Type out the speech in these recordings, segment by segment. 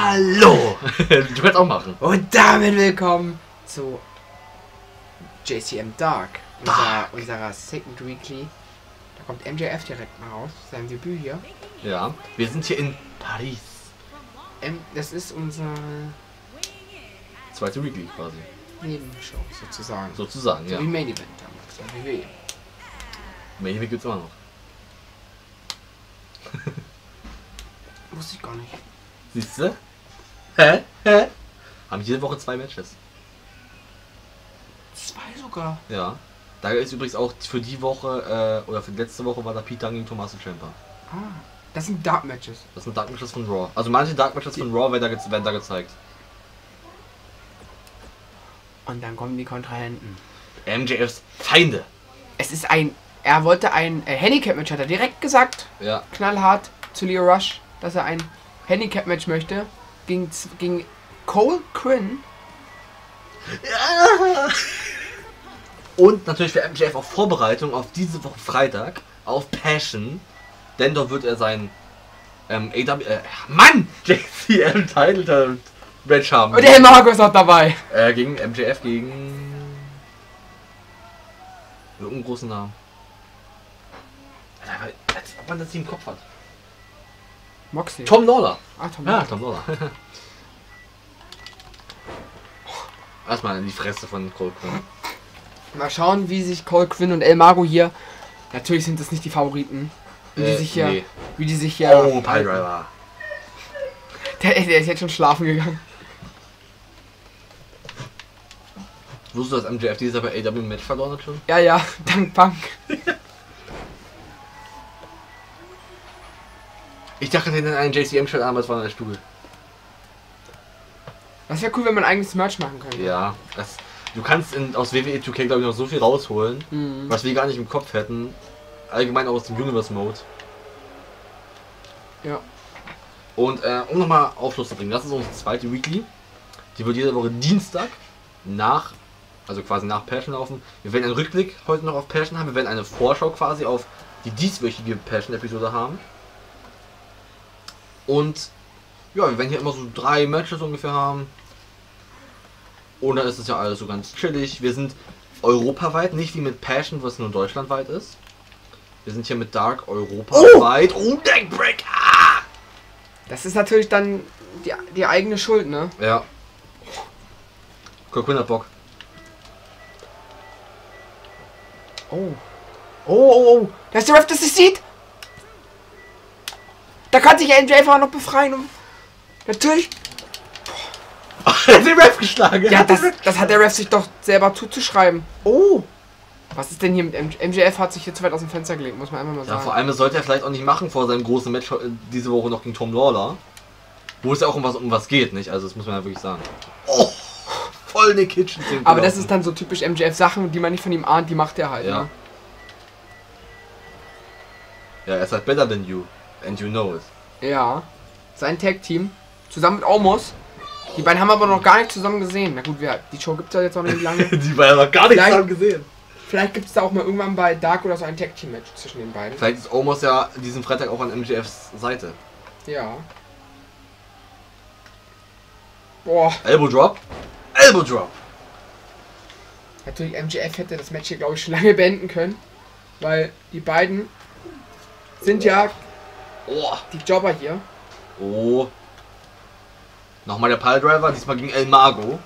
Hallo! du kannst auch machen. Und damit willkommen zu JCM Dark, unser, Dark. unserer Second Weekly. Da kommt MJF direkt mal raus, sein Debüt hier. Ja, wir sind hier in Paris. Ähm, das ist unsere Zweite Weekly quasi. Nebenshow sozusagen. Sozusagen, So ja. wie Main Event damals, wie wir. Maybe gibt's immer noch. Wusste ich gar nicht. Siehst du? Hä? Hä? Haben jede Woche zwei Matches. Zwei sogar. Ja. Da ist übrigens auch für die Woche, äh, oder für die letzte Woche war da Pete Dunne gegen Tommaso Ciampa. Ah, das sind Dark Matches. Das sind Dark Matches von Raw. Also manche Dark Matches von Raw werden da, werden da gezeigt. Und dann kommen die Kontrahenten. MJFs Feinde. Es ist ein. Er wollte ein äh, Handicap-Match, hat er direkt gesagt. Ja. knallhart zu Leo Rush, dass er ein Handicap-Match möchte. Gegen, gegen Cole Quinn. Und natürlich für MJF auch Vorbereitung auf diese Woche Freitag auf Passion. Denn dort wird er sein ähm, AW, äh, Mann! JCM Title Match haben. Und der El Marco ist auch dabei. Äh, gegen MJF gegen. Irgendeinen großen Namen. Als ob man das nicht im Kopf hat. Moxley. Tom Lawler. Ah, Tom. Ja, Tom Lawler. Erstmal in die Fresse von Cole Quinn. Mal schauen, wie sich Cole Quinn und El Mago hier. Natürlich sind das nicht die Favoriten. Wie die Äh, sich hier. nee. Wie die sich hier. Oh, Piledriver. Der, der ist jetzt schon schlafen gegangen. Wusstest du, dass MJF dieses bei AW Match verloren hat schon? Ja, ja, dank Punk. Ich dachte, den einen JCM-Shirt an, aber es war eine Stuhl. Das wäre cool, wenn man eigenes Merch machen könnte. Ja, das, du kannst in, aus WWE 2K, glaube ich, noch so viel rausholen, Mhm. was wir gar nicht im Kopf hätten. Allgemein auch aus dem Universe-Mode. Ja. Und äh, um nochmal Aufschluss zu bringen, das ist unsere zweite Weekly. Die wird jede Woche Dienstag nach, also quasi nach Passion laufen. Wir werden einen Rückblick heute noch auf Passion haben. Wir werden eine Vorschau quasi auf die dieswöchige Passion-Episode haben. Und ja, wir werden hier immer so drei Matches ungefähr haben. Und dann ist es ja alles so ganz chillig. Wir sind europaweit, nicht wie mit Passion, was nur deutschlandweit ist. Wir sind hier mit Dark europaweit. Oh, Deckbreaker! Das ist natürlich dann die, die eigene Schuld, ne? Ja. Quinn hat Bock. Oh. Oh, oh, oh. Da ist der Ref, das nicht sieht. Da kann sich MJF auch noch befreien. Und natürlich. hat den Ref geschlagen. Ja, das, das hat der Ref sich doch selber zuzuschreiben. Oh. Was ist denn hier mit MJ MJF? hat sich hier zu weit aus dem Fenster gelegt, muss man einfach mal Ja, sagen. vor allem das sollte er vielleicht auch nicht machen vor seinem großen Match äh, diese Woche noch gegen Tom Lawler. Wo es ja auch um was, um was geht, nicht? Also das muss man ja wirklich sagen. Oh, voll eine Kitchen Sink Aber das gelaufen. ist dann so typisch MJF-Sachen, die man nicht von ihm ahnt, die macht er halt. Ja. Ne? Ja, er ist halt better than you. And you know it. Ja. Sein Tag-Team. Zusammen mit Omos. Die beiden haben aber noch gar nicht zusammen gesehen. Na gut, wir, die Show gibt es ja jetzt noch nicht lange. Die war ja noch gar nicht Vielleicht- zusammen gesehen. Vielleicht gibt es da auch mal irgendwann bei Dark oder so ein Tag-Team-Match zwischen den beiden. Vielleicht ist Omos ja diesen Freitag auch an MJFs Seite. Ja. Boah. Elbow Drop. Elbow Drop. Natürlich, MJF hätte das Match hier, glaube ich, schon lange beenden können. Weil die beiden sind ja Oh. die Jobber hier. Oh. Nochmal der Piledriver, diesmal gegen El Mago.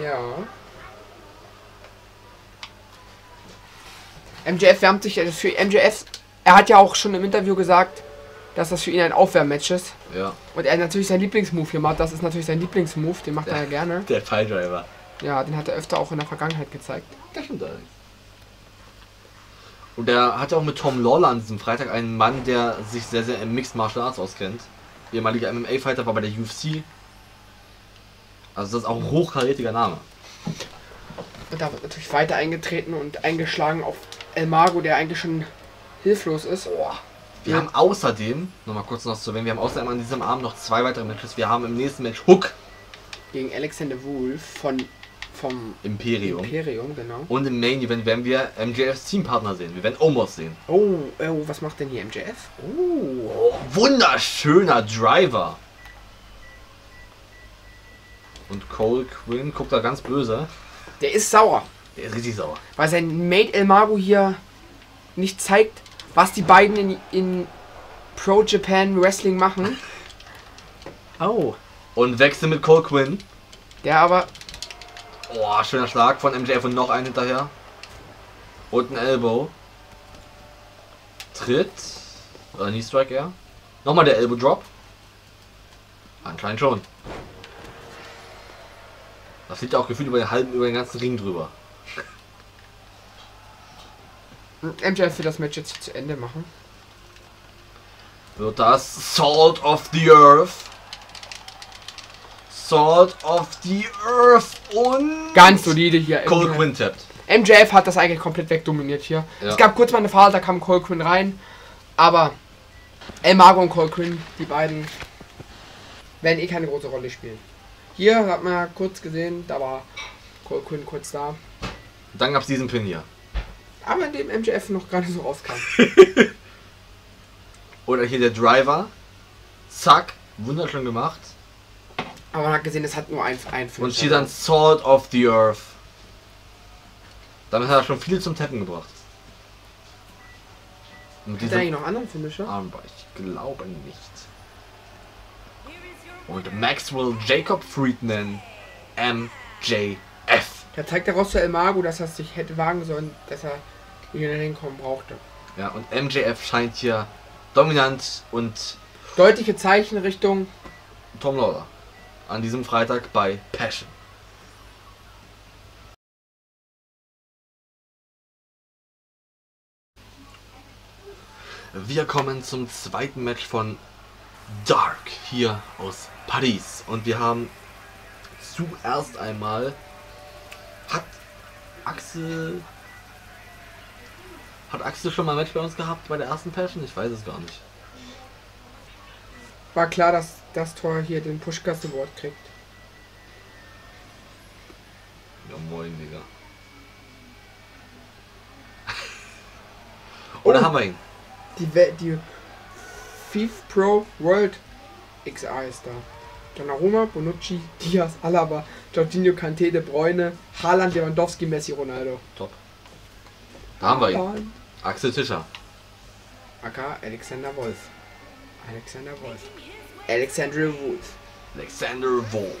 Ja. MJF wärmt sich, also für MJF, er hat ja auch schon im Interview gesagt, dass das für ihn ein Aufwärmmatch ist. Ja. Und er natürlich seinen Lieblingsmove hier macht. Das ist natürlich sein Lieblingsmove, den macht er ja gerne. Der Piledriver. Ja, den hat er öfter auch in der Vergangenheit gezeigt. Das stimmt allerdings. Und er hatte auch mit Tom Lawler an diesem Freitag einen Mann, der sich sehr, sehr im Mixed Martial Arts auskennt. Ehemaliger MMA-Fighter, war bei der UFC. Also das ist auch ein hochkarätiger Name. Und da wird natürlich weiter eingetreten und eingeschlagen auf El Mago, der eigentlich schon hilflos ist. Wir Ja. haben außerdem, nochmal kurz noch zu erwähnen, wir haben außerdem an diesem Abend noch zwei weitere Matches. Wir haben im nächsten Match Hook Gegen Alexander Wolf von vom Imperium. Imperium, genau. Und im Main Event werden wir MJFs Teampartner sehen. Wir werden Omos sehen. Oh, oh, was macht denn hier MJF? Oh. Oh, wunderschöner Driver. Und Cole Quinn guckt da ganz böse. Der ist sauer, Der ist richtig sauer. weil sein Mate El Mago hier nicht zeigt, was die beiden in, in Pro Japan Wrestling machen. Oh. Und wechselt mit Cole Quinn. Der aber Oh, schöner Schlag von MJF und noch ein hinterher. Und ein Elbow. Tritt. Oder Knee Strike eher. Nochmal der Elbow Drop. Anscheinend schon. Das liegt ja auch gefühlt über den halben, über den ganzen Ring drüber. MJF will das Match jetzt zu Ende machen. Wird das Salt of the Earth. Salt of the Earth und Ganz solide hier. Cole MJF. Quinn tappt. MJF hat das eigentlich komplett wegdominiert hier. Ja. Es gab kurz mal eine Phase, da kam Cole Quinn rein. Aber El Mago und Cole Quinn, die beiden, werden eh keine große Rolle spielen. Hier hat man kurz gesehen, da war Cole Quinn kurz da. Dann gab es diesen Pin hier. Aber in dem MJF noch gar nicht so rauskam. Oder hier der Driver. Zack. Wunderschön gemacht. Aber man hat gesehen, es hat nur ein, ein Und hier dann Salt of the Earth. Damit hat er schon viel zum Tappen gebracht. Und Hat er eigentlich noch anderen Finisher? Armbar, ich glaube nicht. Und Maxwell Jacob Friedman, MJF. Da zeigt er raus zu El Mago, dass er es sich hätte wagen sollen, dass er hier hinkommen brauchte. Ja, und MJF scheint hier dominant und Deutliche Zeichen Richtung Tom Lawler an diesem Freitag bei Passion. Wir kommen zum zweiten Match von Dark hier aus Paris. Und wir haben zuerst einmal hat Axel hat Axel schon mal ein Match bei uns gehabt bei der ersten Passion? Ich weiß es gar nicht. war klar, dass das Tor hier den Pushcast Award kriegt. Ja moin, Digga. Oder Oh. haben wir ihn? Die, We die FIF Pro World XR ist da. Donnarumma, Bonucci, Diaz, Alaba, Jorginho, Kante, De Bruyne, Haaland, Lewandowski, Messi, Ronaldo. Top. Da haben wir ihn. Axel Tischer. aka Alexander Wolf. Alexander Wolf. Alexander Wolf. Alexander Wolf.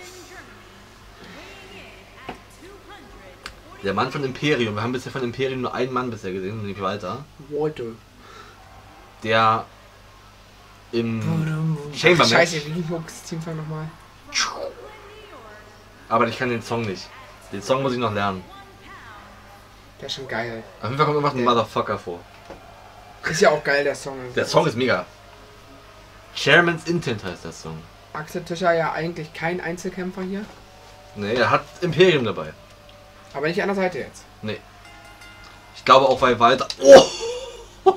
Der Mann von Imperium. Wir haben bisher von Imperium nur einen Mann bisher gesehen, nämlich Walter. Walter. Der im Ach, Chamber-Match. Scheiße, wie ist das Teamfang nochmal? Aber ich kann den Song nicht. Den Song muss ich noch lernen. Der ist schon geil. Auf jeden Fall kommt irgendwas ein Ja. Motherfucker vor. Ist ja auch geil, der Song. Der Song ist mega. Chairman's Intent heißt der Song. Axel Tischer ja eigentlich kein Einzelkämpfer hier. Ne, er hat Imperium dabei. Aber nicht an der Seite jetzt. Ich glaube auch, weil Walter. Oh!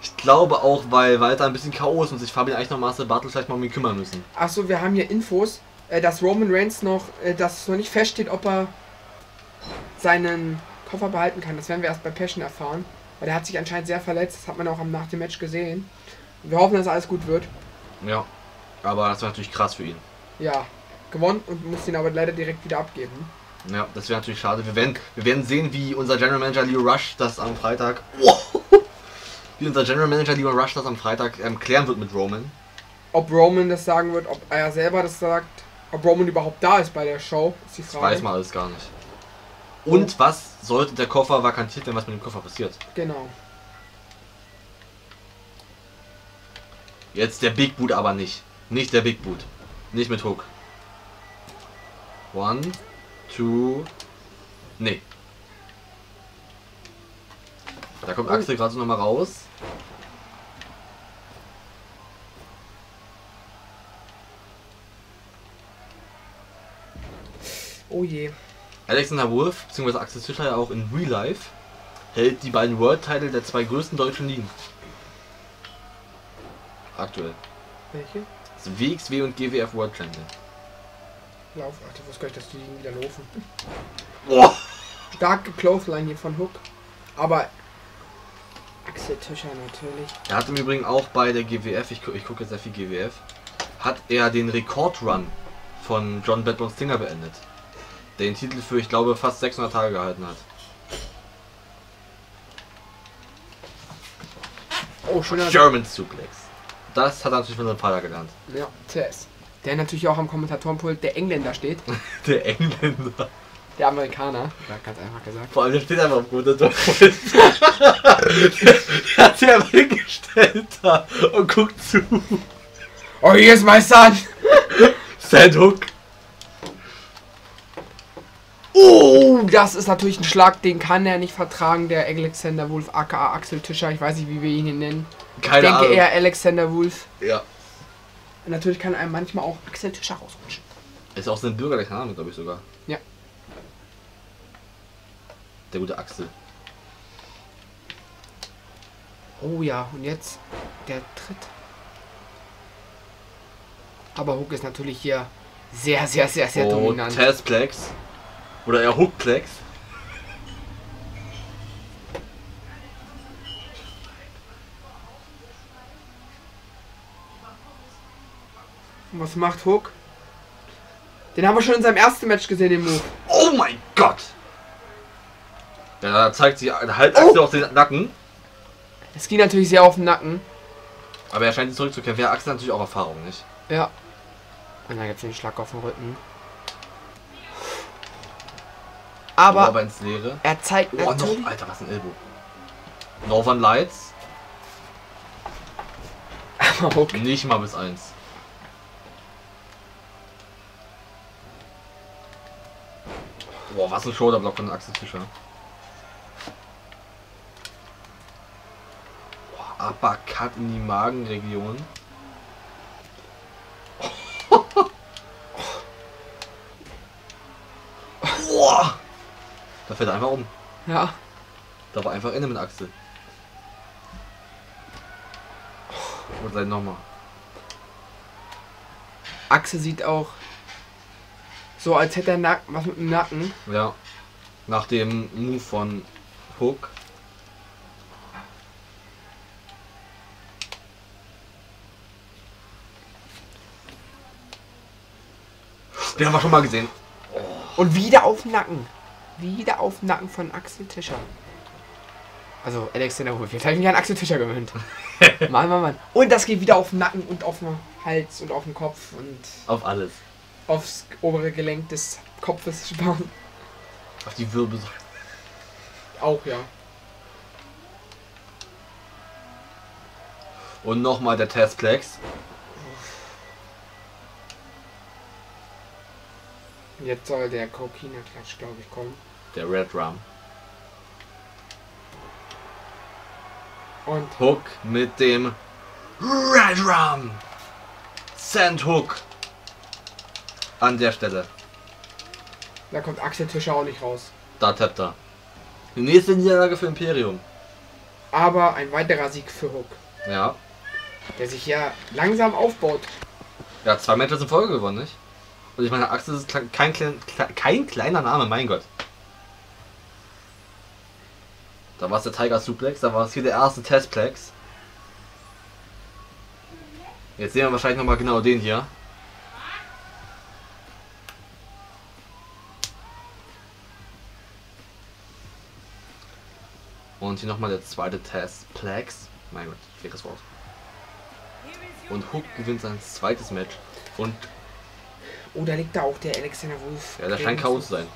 Ich glaube auch, weil Walter ein bisschen K.O. ist und sich Fabian eigentlich noch Master Bartel vielleicht mal um ihn kümmern müssen. Achso, wir haben hier Infos, äh, dass Roman Reigns noch, äh, dass es noch nicht feststeht, ob er seinen Koffer behalten kann. Das werden wir erst bei Passion erfahren. Weil der hat sich anscheinend sehr verletzt. Das hat man auch am nach dem Match gesehen. Wir hoffen, dass alles gut wird. Ja. Aber das wäre natürlich krass für ihn. Ja, gewonnen und muss ihn aber leider direkt wieder abgeben. Ja, das wäre natürlich schade. Wir werden, wir werden sehen, wie unser General Manager Leo Rush das am Freitag. Wie unser General Manager Leo Rush das am Freitag ähm, klären wird mit Roman. Ob Roman das sagen wird, ob er selber das sagt, ob Roman überhaupt da ist bei der Show, ist die Das Frage. weiß man alles gar nicht. Und was sollte der Koffer vakantiert werden, was mit dem Koffer passiert? Genau. Jetzt der Big Boot aber nicht. Nicht der Big Boot. Nicht mit Hook. One, two. Nee. Da kommt Oh. Axel gerade so nochmal raus. Oh je. Alexander Wolf, beziehungsweise Axel Tischer ja auch in Real Life, hält die beiden World Title der zwei größten deutschen Ligen. Aktuell. Welche? Das WXW und GWF World Champion. Lauf. Ach, ich wusste gar nicht, dass die wieder laufen. Boah! Starke Clothesline hier von Hook. Aber Axel Tischer natürlich. Er hat im Übrigen auch bei der GWF, ich, gu ich gucke jetzt sehr viel GWF, hat er den Rekordrun von John Bad Bones Stinger beendet. Der den Titel für, ich glaube, fast 600 Tage gehalten hat. Oh, schöner. German Suplex. Das hat er natürlich von seinem Vater gelernt. Ja, TS. Der natürlich auch am Kommentatorenpult der Engländer steht. Der Engländer. Der Amerikaner. Ganz einfach gesagt. Vor allem, der steht einfach auf guter Deutsch. der hat sich einfach hingestellt da und guckt zu. Oh, hier ist mein Son! Sandhook. Oh, das ist natürlich ein Schlag, den kann er nicht vertragen, der Alexander Wolf, aka Axel Tischer. Ich weiß nicht, wie wir ihn hier nennen. Ich Keine denke Ahnung. eher Alexander Wolf. Ja. Und natürlich kann einem manchmal auch Axel Tischer rausrutschen. Ist auch sein bürgerlicher Name, glaube ich sogar. Ja. Der gute Axel. Oh ja, und jetzt der Tritt. Aber Hook ist natürlich hier sehr, sehr, sehr, sehr oh, dominant. Tazplex. Oder eher Hookplex. Und was macht Hook? Den haben wir schon in seinem ersten Match gesehen, den Move. Oh mein Gott! Ja, da zeigt sich Halsachse Oh. auf den Nacken. Das ging natürlich sehr auf den Nacken. Aber er scheint sich zurückzukämpfen. Ja, Axel hat natürlich auch Erfahrung, nicht? Ja. Und dann gibt es den Schlag auf den Rücken. Aber, Aber ins Leere. er zeigt Oh, natürlich... noch, Alter, was ein Elbow. Northern Lights. Aber Hook. Nicht mal bis eins. Boah, was ein Shoulderblock von Axel Fischer. Boah, Uppercut in die Magenregion. Boah! Da fällt er einfach um. Ja. Da war einfach Ende mit Axel. Und dann nochmal. Axel sieht auch so, als hätte er Nack was mit dem Nacken. Ja. Nach dem Move von Hook. Den haben wir schon mal gesehen. Und wieder auf den Nacken. Wieder auf den Nacken von Axel Tischer. Also Alexander Wolf. Jetzt habe ich mich an Axel Tischer gewöhnt. Mann, Mann, Mann. Und das geht wieder auf den Nacken und auf den Hals und auf den Kopf und Auf alles. aufs obere Gelenk des Kopfes sparen. Auf die Wirbelsäule. Auch, ja. Und nochmal der Testplex. Jetzt soll der Kokina-Klatsch, glaube ich, kommen. Der Red Drum. Und Hook mit dem Red Drum. Sand Hook. An der Stelle. da kommt Axel Tischer auch nicht raus. Da tappt er. Die nächste Niederlage für Imperium. Aber ein weiterer Sieg für Hook, Ja. der sich ja langsam aufbaut. Ja, zwei Matches in Folge gewonnen, nicht? Und ich meine, Axel ist kein, klein, kle- kein kleiner Name, mein Gott. Da war es der Tiger Suplex, da war es hier der erste Testplex. Jetzt sehen wir wahrscheinlich nochmal genau den hier. Und hier nochmal der zweite Testplex. Mein Gott, schweres Wort. Und Hook gewinnt sein zweites Match. Und Oh, da liegt da auch der Alexander Wolf. ja, der scheint K.O. zu sein.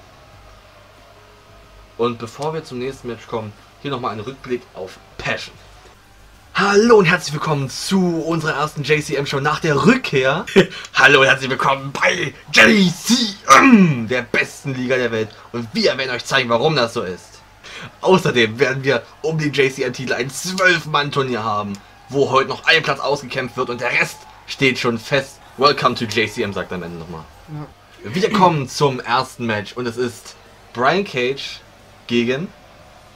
Und bevor wir zum nächsten Match kommen, hier nochmal ein Rückblick auf Passion. Hallo und herzlich willkommen zu unserer ersten JCM-Show nach der Rückkehr. Hallo und herzlich willkommen bei JCM, der besten Liga der Welt. Und wir werden euch zeigen, warum das so ist. Außerdem werden wir um den JCM-Titel ein 12-Mann-Turnier haben, wo heute noch ein Platz ausgekämpft wird und der Rest steht schon fest. Welcome to JCM, sagt am Ende nochmal. Ja. Wir kommen zum ersten Match und es ist Brian Cage gegen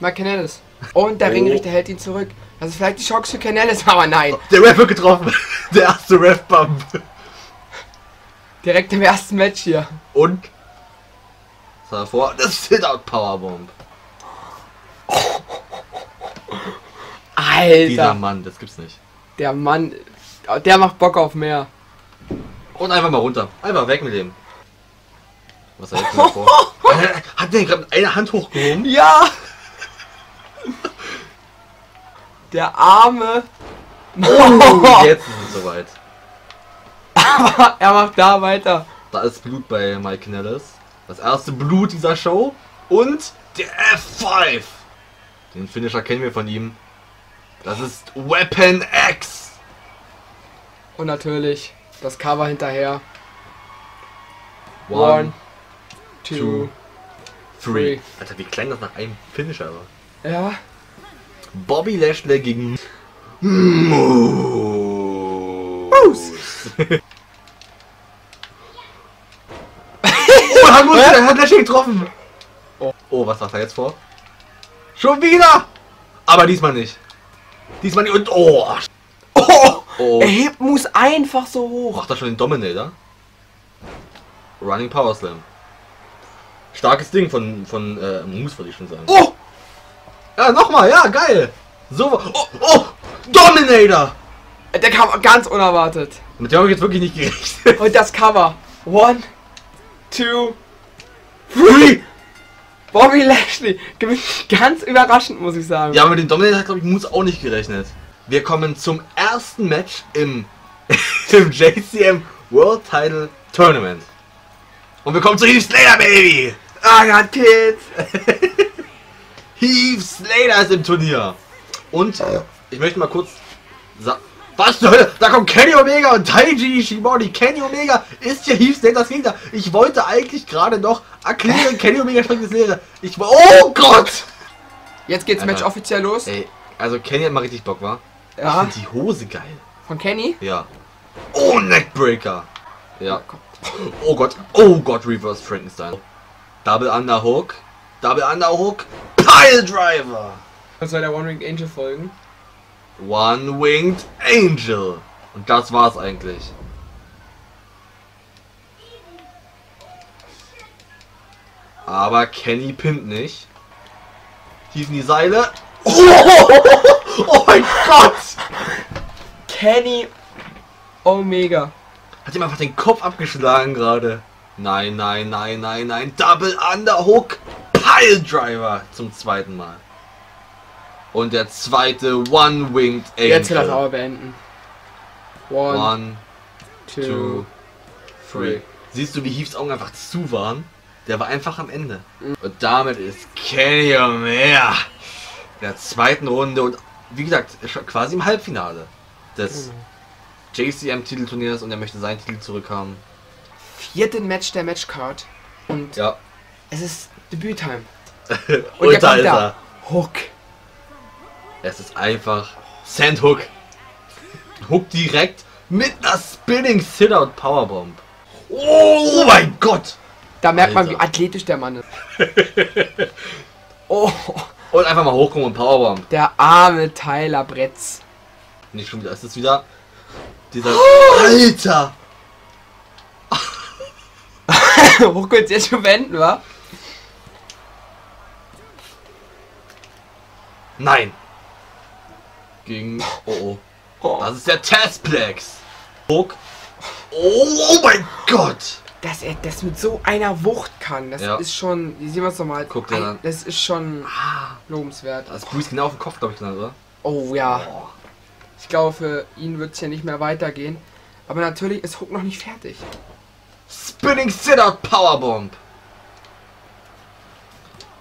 Mike Canellis. Und der Oh. Ringrichter hält ihn zurück. Das ist vielleicht die Chance für Canellis, aber nein. der Ref wird getroffen. Der erste Ref-Bump. Direkt im ersten Match hier. Und was hat er vor? Das Sit-Out Powerbomb. Dieser Alter. Mann, das gibt's nicht. Der Mann, der macht Bock auf mehr. Und einfach mal runter. Einfach weg mit dem. Was hat er jetzt vor? Hat der gerade eine Hand hochgehoben? Ja! Der arme. Oh, jetzt ist es soweit. er macht da weiter. Da ist Blut bei Mike Nellis. Das erste Blut dieser Show. Und der F5. Den Finisher kennen wir von ihm. Das ist Weapon X. Und natürlich das Cover hinterher. One, two, two, three. three. Alter, wie klein das nach einem Finisher war. Ja. Bobby Lashley gegen Moose. oh, hat, Moose, er hat Lashley getroffen. Oh. Oh, was sagt er jetzt vor? Schon wieder! Aber diesmal nicht. Diesmal nicht. Und oh, ach, Oh, oh. er hebt Moose einfach so hoch. Macht er schon den Dominator? Running Power Slam. Starkes Ding von, von äh, Moose, würde ich schon sagen. Oh! Ja, nochmal, ja, geil. So, oh, oh, Dominator. Der kam ganz unerwartet. Mit dem habe ich jetzt wirklich nicht gerechnet. Und das Cover. One, two, Free. Bobby Lashley gewinnt ganz überraschend, muss ich sagen. Ja, mit dem Dominator hat, glaube ich, Moose auch nicht gerechnet. Wir kommen zum ersten Match im, im JCM World Title Tournament. Und wir kommen zu Heath Slater, Baby. I got kids. Heath Slater ist im Turnier. Und ich möchte mal kurz. Was zur Hölle? Da kommt Kenny Omega und Taiji Ishimori. Kenny Omega ist ja Heath Slaters Gegner. Ich wollte eigentlich gerade noch erklären, Kenny Omega springt ins Leere. Ich wo- Oh Gott! Jetzt geht's Match Alter. offiziell los. Ey, also Kenny hat mal richtig Bock, war. Ich Ja, find die Hose geil. von Kenny. Ja. Oh, Neckbreaker. Ja. Oh Gott. Oh Gott, Reverse Frankenstein. Double Underhook. Double Underhook. Pile Driver. Das soll der One Ring Angel folgen. One-Winged Angel. Und das war's eigentlich. Aber Kenny pinnt nicht. Tief in die Seile. Oh, oh mein Gott! Kenny Omega. Hat ihm einfach den Kopf abgeschlagen gerade. Nein, nein, nein, nein, nein. Double Underhook Pile Driver zum zweiten Mal. Und der zweite One-Winged Angel. Jetzt will das aber beenden. One, One, two, two, three. three. Siehst du, wie Heaths Augen einfach zu waren? Der war einfach am Ende. Und damit ist Kenny Omega in der zweiten Runde und wie gesagt, quasi im Halbfinale des JCM-Titelturniers und er möchte seinen Titel zurückhaben. Vierten Match der Matchcard. Und Ja. es ist Debüttime. Und, Und, da ist er. Hook. Es ist einfach Sandhook. Hook direkt mit einer Spinning Sit-Out Powerbomb. Oh mein Gott! Da merkt man, wie Alter. athletisch der Mann ist. oh, Und einfach mal hochkommen und Powerbomb. der arme Tyler Bretz. Nicht schon wieder. Es ist wieder dieser. Alter! Hook jetzt schon beenden, wa? Nein! Gegen. Oh oh. Oh, Das ist der Testplex. Hook. Oh, oh mein Gott! dass er das mit so einer Wucht kann, das Ja. ist schon, wie sehen wir es nochmal? Guck dir an. Das ist schon Ah, lobenswert. da ist Bruce genau auf den Kopf, glaube ich, genannt, oder? Oh ja, Oh. ich glaube, für ihn wird es ja nicht mehr weitergehen. Aber natürlich ist Hook noch nicht fertig. Spinning Sit-Out Powerbomb.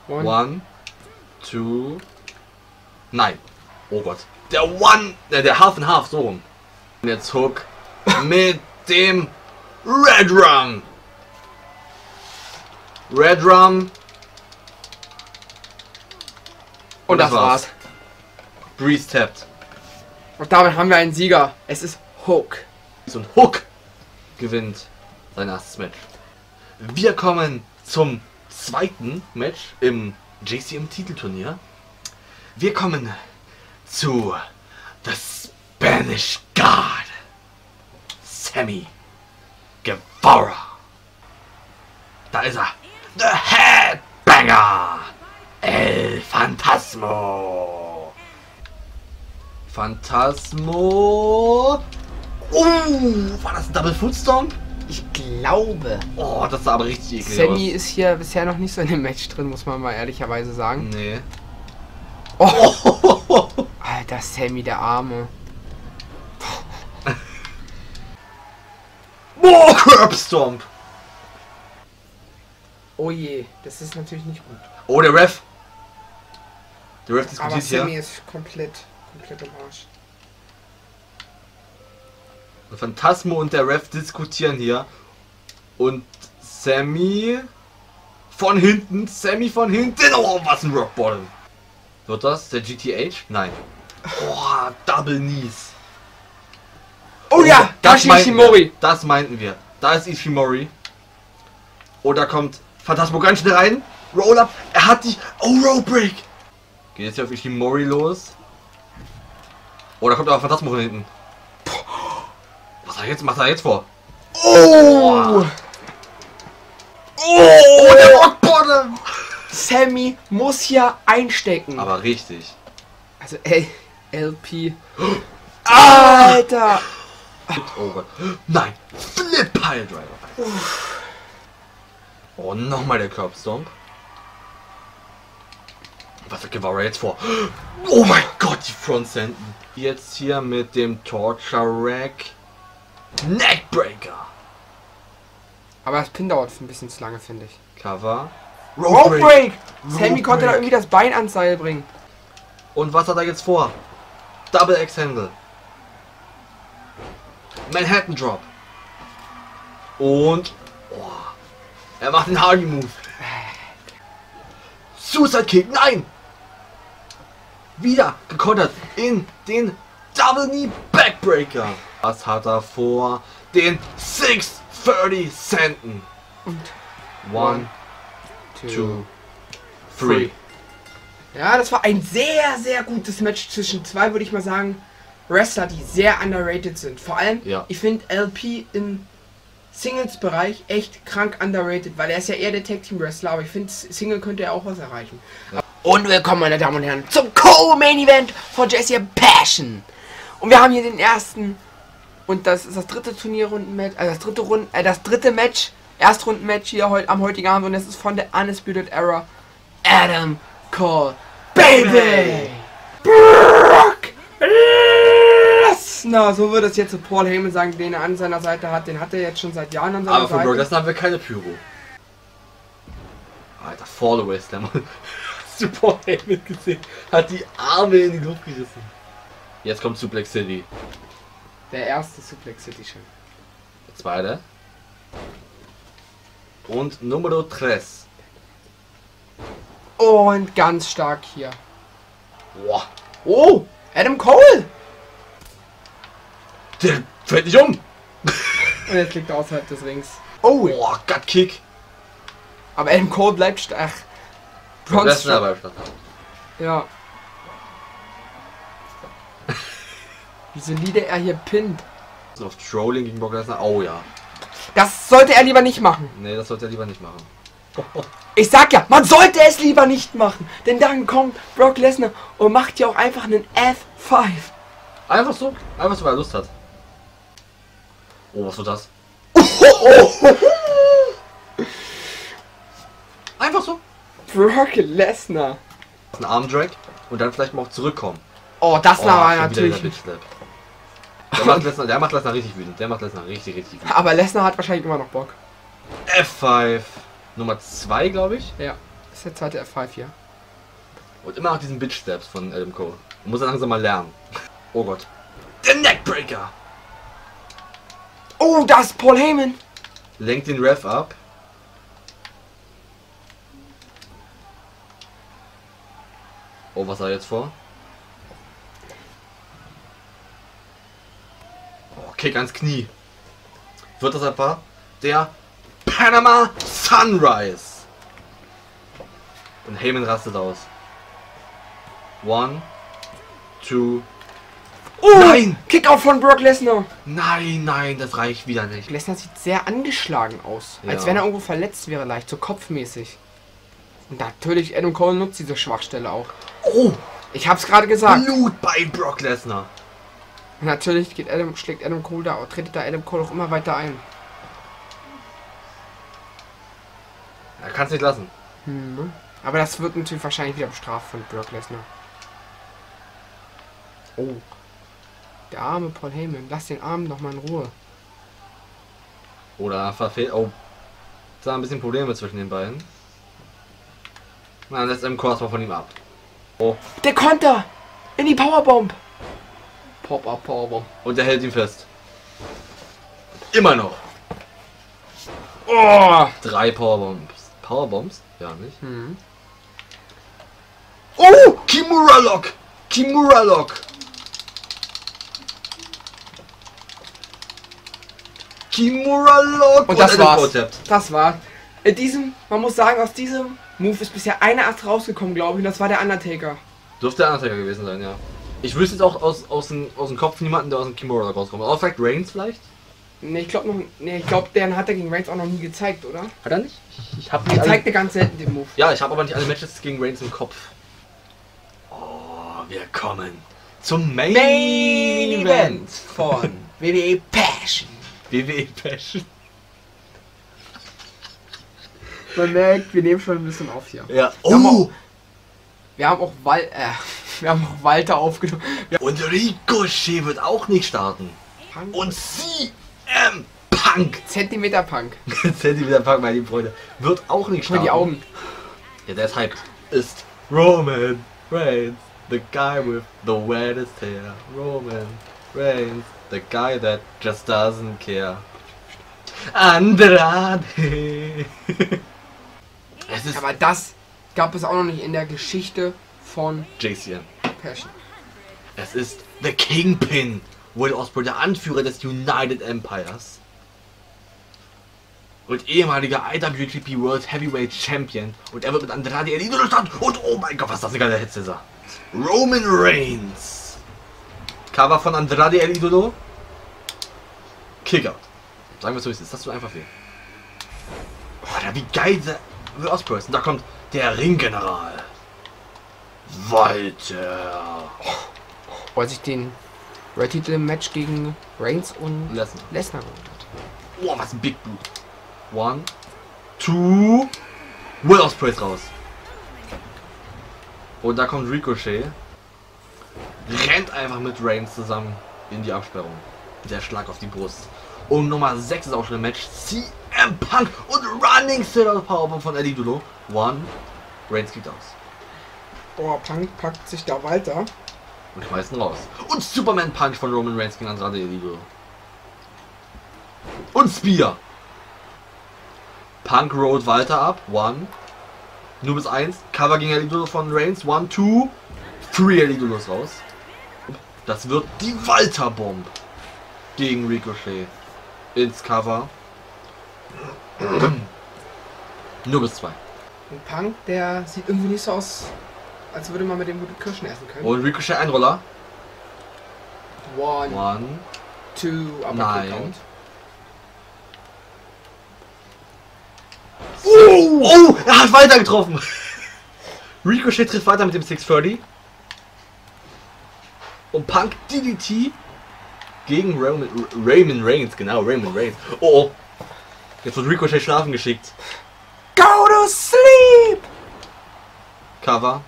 One, One, two. Nein. Oh Gott. Der One, äh, der Half and Half, so rum. Und jetzt Hook mit dem Red Rum. Red Rum. Und das war's. Breeze tapped. Und damit haben wir einen Sieger. Es ist Hook. Und Hook gewinnt sein erstes Match. Wir kommen zum zweiten Match im JCM-Titelturnier. Wir kommen zu The Spanish God. Sammy Guevara. Da ist er. The Headbanger. El Phantasmo. Phantasmo. Oh, war das ein Double Footstomp? ich glaube, Oh, das sah aber richtig eklig Sammy aus. ist hier bisher noch nicht so in dem Match drin, muss man mal ehrlicherweise sagen. Nee. Oh, Alter, Sammy, der Arme. Boah, Curb Stomp. Oh je, das ist natürlich nicht gut. Oh, der Ref. Der Ref Aber diskutiert Sammy hier. ist komplett, komplett im Arsch. Phantasmo und der Ref diskutieren hier. Und Sammy von hinten. Sammy von hinten. Oh, was ein Rock Bottom. Wird das der GTH? Nein. Boah, Double Knees. Oh ja, da ist Ishimori. wir. Das meinten wir. Da ist Ishimori. Oh, da kommt Phantasmo ganz schnell rein. Roll up. Er hat die. Oh, Roll Break. Geht jetzt hier auf Ishimori los. Oh, da kommt aber Phantasmo von hinten. Was hat er jetzt? Macht er jetzt vor? Oh! Oh, der Rock Bottom. Sammy muss hier einstecken. Aber richtig. Also, ey, LP. Alter! Flip over. Nein. Flip Pile Driver. Oh, nochmal der Curbstomp. Was hat Guevara jetzt vor? Oh mein Gott, die Frontsenden. Jetzt hier mit dem Torture Rack. Neckbreaker. Aber das Pin dauert ein bisschen zu lange, finde ich. Cover. Rope Break! Sammy Rope konnte da Break. irgendwie das Bein ans Seil bringen. Und was hat er jetzt vor? Double X-Handle. Manhattan Drop. Und. Oh, er macht den Hardy Move. Suicide Kick. Nein! Wieder gekontert in den Double Knee Backbreaker. Was hat er vor? Den 630 Centen. Und One, two, three. Ja, das war ein sehr, sehr gutes Match zwischen zwei, würde ich mal sagen, Wrestler, die sehr underrated sind. Vor allem, Ja. ich finde LP im Singles-Bereich echt krank underrated, weil er ist ja eher der Tag-Team-Wrestler, aber ich finde, Single könnte er auch was erreichen. Und willkommen, meine Damen und Herren, zum Co-Main-Event von Jesse Passion. Und wir haben hier den ersten und das ist das dritte Turnierrunden-Match, also das dritte Rund, äh, das dritte Match, Erstrunden-Match hier heute am heutigen Abend und es ist von der Undisputed Era Adam Cole Baby Brock Lesnar. So würde es jetzt zu Paul Heyman sagen, den er an seiner Seite hat. Den hat er jetzt schon seit Jahren an seiner Aber von Seite. Brock Lesnar haben wir keine Pyro. Alter, Fallaway Slam. Hast du Paul Heyman gesehen? Hat die Arme in die Luft gerissen. Jetzt kommt Suplex City. Der erste Suplex City schon. Der zweite. Und Numero 3. Und ganz stark hier. Oh, Adam Cole. Der fällt nicht um. Und jetzt liegt er außerhalb des Rings. Oh, Boah, Gut Kick. aber Adam Cole bleibt stark. Braun Lesnar beim Start. Ja. Wie solide er hier pinnt. Auf Trolling gegen Brock Lesnar. Oh ja. Das sollte er lieber nicht machen. Nee, das sollte er lieber nicht machen. Ich sag ja, man sollte es lieber nicht machen. Denn dann kommt Brock Lesnar und macht hier auch einfach einen F5. Einfach so. Einfach so, weil er Lust hat. Oh, was war das? Einfach so. Brock Lesnar. Ein Armdrag und dann vielleicht mal auch zurückkommen. Oh, das Oh, war natürlich. Der macht Lesnar, der macht Lesnar richtig wütend. Der macht Lesnar richtig, richtig wütend. Aber Lesnar hat wahrscheinlich immer noch Bock. F5. Nummer 2, glaube ich. Ja. Das ist der zweite F5 hier. Und immer nach diesen Bitch-Slaps von Adam Cole. Muss er langsam mal lernen. Oh Gott. Der Neckbreaker. Oh, das ist Paul Heyman. Lenkt den Ref ab. Oh, was hat er jetzt vor? Kick ans Knie. Wird das etwa der Panama Sunrise? Und Heyman rastet aus. One, two. Oh, Nein! Kickout von Brock Lesnar. Nein, nein, das reicht wieder nicht. Lesnar sieht sehr angeschlagen aus. Als Ja. wenn er irgendwo verletzt wäre, leicht, so kopfmäßig. Und natürlich, Adam Cole nutzt diese Schwachstelle auch. Oh, Ich hab's gerade gesagt. Blut bei Brock Lesnar. Und natürlich geht Adam, schlägt Adam Cole da, tretet da Adam Cole auch immer weiter ein. Er kann es nicht lassen. Mhm. Aber das wird natürlich wahrscheinlich wieder bestraft von Brock Lesnar. Oh. Der arme Paul Heyman. Lass den Arm noch mal in Ruhe. Oder verfehlt. Oh. Da ein bisschen Probleme zwischen den beiden. Man lässt im Crossbar von ihm ab. Oh. Der Konter! In die Powerbomb! Pop-up Powerbomb. Und er hält ihn fest. Immer noch. Oh! Drei Powerbombs. Powerbombs? Ja, nicht? Hm. Oh! Kimura Lock! Kimura Lock! Kimura Lock! Und das ein war's. Concept. Das war. In diesem, man muss sagen, aus diesem Move ist bisher einer erst rausgekommen, glaube ich, und das war der Undertaker. Dürfte der Undertaker gewesen sein, ja. Ich wüsste jetzt auch aus, aus, dem, aus dem Kopf niemanden, der aus dem Kimura rauskommt. Aber vielleicht Reigns vielleicht? Ne, ich glaube noch. Ne, ich glaube, den hat er gegen Reigns auch noch nie gezeigt, oder? Hat er nicht? Ich, ich hab Er zeigt dir ganz selten den Move. Ja, ich habe aber nicht alle Matches gegen Reigns im Kopf. Oh, wir kommen zum Main, Main Event Event von WWE Passion. WWE Passion. Man merkt, wir nehmen schon ein bisschen auf hier. Ja. Wir haben Oh! Wir haben auch Wal äh, wir haben auch Walter aufgenommen. Und Ricochet wird auch nicht starten. haben Und CM Punk. Zentimeter Punk. Zentimeter Punk, meine lieben Freunde. Wird auch nicht Schau mal starten. die Augen. Ja, der ist Roman Reigns. The guy with the wettest hair. Roman Reigns. The guy that just doesn't care. Andrade. Aber das gab es auch noch nicht in der Geschichte von JCM. Passion. Es ist The Kingpin. Will Ospreay, der Anführer des United Empires. Und ehemaliger IWGP World Heavyweight Champion. Und er wird mit Andrade El Idolo starten. Und oh mein Gott, was ist das für ein geiler Hit, Cesar. Roman Reigns. Cover von Andrade El Idolo. Kickout. Sagen wir es so, ist. Das ist so einfach viel. Alter, wie geil der Will Ospreay ist. Und da kommt der Ringgeneral. Walter. Wo er sich den Red Title Match gegen Reigns und Lesnar. Lesnar geholt hat. Oh, was ein Big Boot. One, two, Will Ospreay raus. Und da kommt Ricochet. Rennt einfach mit Reigns zusammen in die Absperrung. Der Schlag auf die Brust. Und Nummer 6 ist auch schon im Match. CM Punk und Running Silver Powerbomb von Eddie Dulo. One. Reigns geht aus. Boah, Punk packt sich da weiter. Und schmeißt ihn raus. Und Superman Punch von Roman Reigns gegen Andrade El Idolo. Und Spear. Punk rollt Walter ab. One. Nur bis eins. Cover gegen El Idolo von Reigns. One, two. Three El Idolos raus. Das wird die Walter Bomb. Gegen Ricochet. Ins Cover. Nur bis zwei. Und Punk, der sieht irgendwie nicht so aus, als würde man mit dem gute Kirschen essen können. Und Ricochet ein Roller. One, One. two, aber Nein. Oh, oh, er hat weiter getroffen. Ricochet trifft weiter mit dem 630. Und Punk DDT gegen Roman, Raymond Reigns, genau, Raymond Reigns. Oh, oh. Jetzt wird Ricochet schlafen geschickt. Go to sleep! Cover.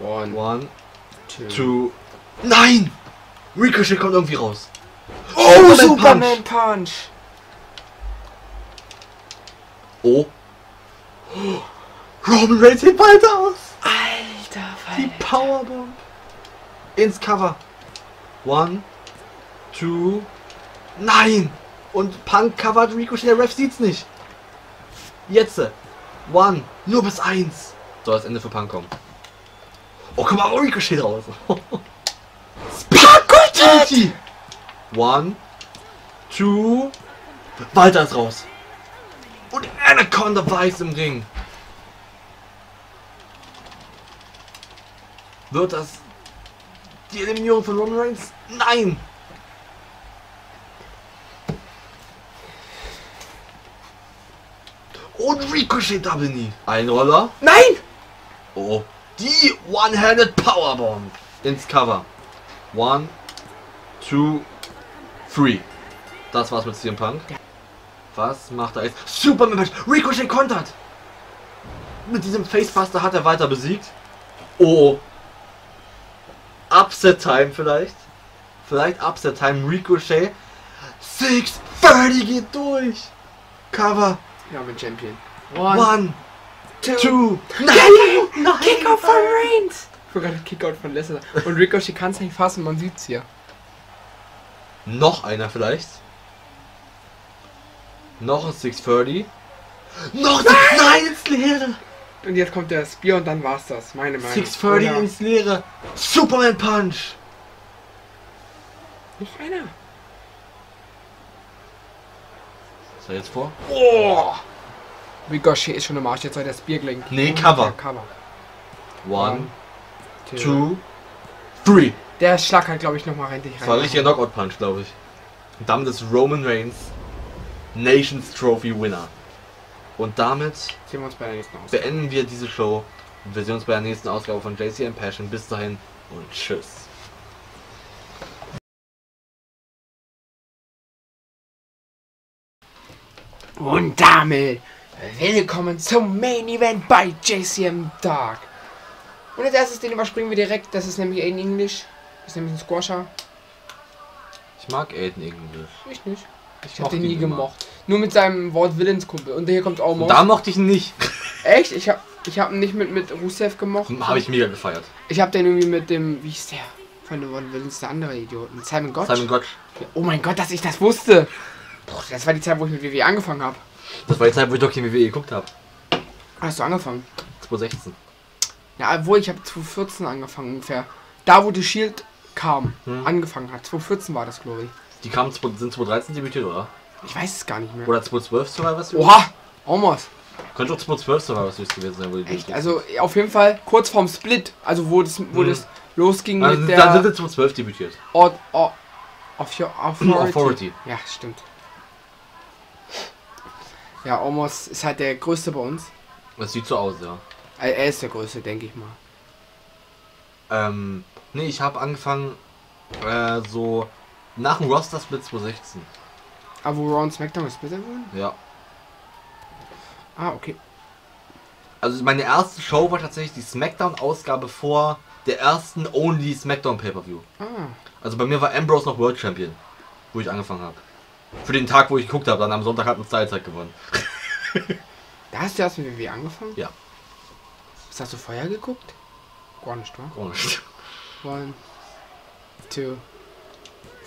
One, One, two. two. Nein! Ricochet kommt irgendwie raus. Oh, Superman Superman Punch! Oh. Roman Reigns hebt weiter aus. Alter Die Falter. Powerbomb. Ins Cover. One, two, nein! Und Punk covert Ricochet, der Ref sieht's nicht. Jetzt. One, nur bis eins. Soll das Ende für Punk kommen. Oh, guck mal, Ricochet raus. Sparkle One, two, Walter ist raus. Und Anaconda weiß im Ring. Wird das die Eliminierung von Roman Reigns? Nein! Und Ricochet Double Knee. Ein Roller. Nein! Oh. Die One-Handed Powerbomb. Ins Cover. One, two, three. Das war's mit CM Punk. Was macht er jetzt? Superman Match. Ricochet kontert. Mit diesem Facebuster hat er weiter besiegt. Oh. Upset Time vielleicht. Vielleicht Upset Time. Ricochet. 630 geht durch. Cover. Ja, mit Champion. One, two, two. Nein! Nein! Kickout von Reigns! Ich wollte gerade Kickout von Lesnar. Und Ricochet kann es nicht fassen, man sieht's hier. Noch einer vielleicht. Noch ein 630. Noch ein Nein ins Leere! Und jetzt kommt der Spear und dann war's das. Meine Meinung. 630 Oder ins Leere. Superman Punch. Noch einer. Was er jetzt vor? Oh! Ricochet ist schon im Arsch, jetzt soll der Spear glenken. Nee, Cover. Cover. One, two. two, three. Der Schlag hat, glaube ich, nochmal richtig rein. Das war ein richtiger Knockout Punch, glaube ich. Und damit ist Roman Reigns Nations Trophy Winner. Und damit wir beenden wir diese Show. Und wir sehen uns bei der nächsten Ausgabe von JCM Passion. Bis dahin und tschüss. Und damit willkommen zum Main Event bei JCM Dark. Und als erstes den überspringen wir direkt. Das ist nämlich in Englisch. Das ist nämlich ein Squasher. Ich mag Aiden English. Ich nicht. Ich mochte hab den nie immer. gemocht. Nur mit seinem Wort Willenskumpel. Und hier kommt auch Moss. da mochte ich ihn nicht. Echt? Ich hab, ich hab ihn nicht mit, mit Rusev gemocht. Habe ich mega gefeiert. Ich hab den irgendwie mit dem, wie hieß der? Von den Wort Willens, der andere Idiot. Mit Simon Gotch. Simon Gotch. Oh mein Gott, dass ich das wusste. Boah, das war die Zeit, wo ich mit WWE angefangen habe. Das war die Zeit, wo ich doch kein WWE geguckt habe. Hast du angefangen? 2016. Ja, obwohl ich habe 2014 angefangen ungefähr. Da, wo die Shield kam, Hm. angefangen hat. 2014 war das, glaube ich. Die kamen, sind 2013 debütiert, oder? Ich weiß es gar nicht mehr. Oder 2012 Survivor Series? Oha! Almost. Könnte auch 2012 Survivor Series gewesen sein, wo die Echt? Also auf jeden Fall kurz vorm Split, also wo das, wo Hm. das losging sind. Also, mit dann sind der sie 2012 debütiert. Or, or, of your authority. Authority. Ja, stimmt. Ja, Almost ist halt der größte bei uns. Das sieht so aus, ja. Er er ist der größte, denke ich mal. Ähm, nee, ich habe angefangen, äh, so nach dem Roster Split 2016. Aber wo Raw und SmackDown gesplittet wurden? Ja. Ah, okay. Also meine erste Show war tatsächlich die Smackdown-Ausgabe vor der ersten Only Smackdown Pay-Per-View. Ah, Also bei mir war Ambrose noch World Champion, wo ich angefangen habe. Für den Tag, wo ich geguckt habe, dann am Sonntag hat ein Stylezeit gewonnen. da hast du erst mit WWE angefangen? Ja. Was hast du vorher geguckt? Gar nicht, wa? Oh, nicht. One, two,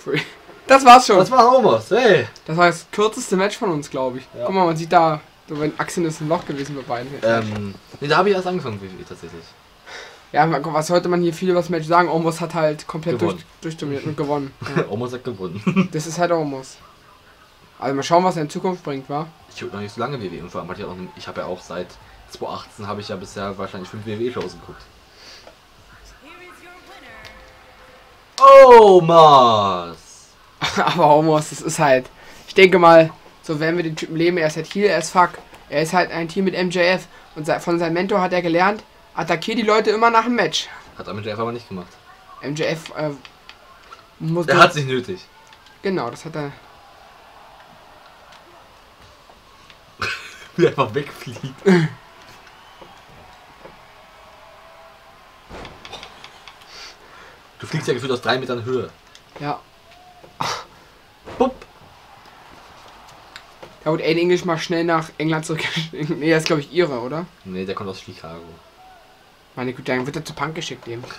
three. Das war's schon. Das war Homos, hey! Das war das kürzeste Match von uns, glaube ich. Ja. Guck mal, man sieht da, so wenn Axel ist ein Loch gewesen bei beiden. Ähm, nee, da habe ich erst angefangen, WWE tatsächlich. Ja, was sollte man hier viel über das Match sagen? Omos hat halt komplett durch, Gewonnen. durchdominiert und gewonnen. Ja. Homos hat gewonnen. Das ist halt Omos. Also mal schauen, was er in Zukunft bringt, wa? Ich gucke noch nicht so lange WWE und vor allem hatte ich auch, ich habe ja auch seit 2018 habe ich ja bisher wahrscheinlich fünf WWE-Shows geguckt. Oh, Mars! Aber Omos, das ist halt. Ich denke mal, so werden wir den Typen leben. Er ist halt Heal as fuck. Er ist halt ein Team mit MJF. Und von seinem Mentor hat er gelernt, attackier die Leute immer nach dem Match. Hat einfach aber nicht gemacht. MJF äh, muss. Er hat sich nötig. Genau, das hat er. Wie einfach wegfliegt. Du fliegst ja gefühlt aus drei Metern Höhe. Ja. Bupp. Da wurde Aiden English mal schnell nach England zurück. nee, das ist glaube ich ihre, oder? Nee, der kommt aus Chicago. Meine Güte, dann wird er zu Punk geschickt eben.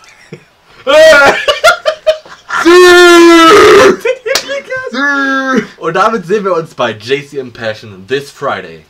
Und damit sehen wir uns bei JCM Passion this Friday.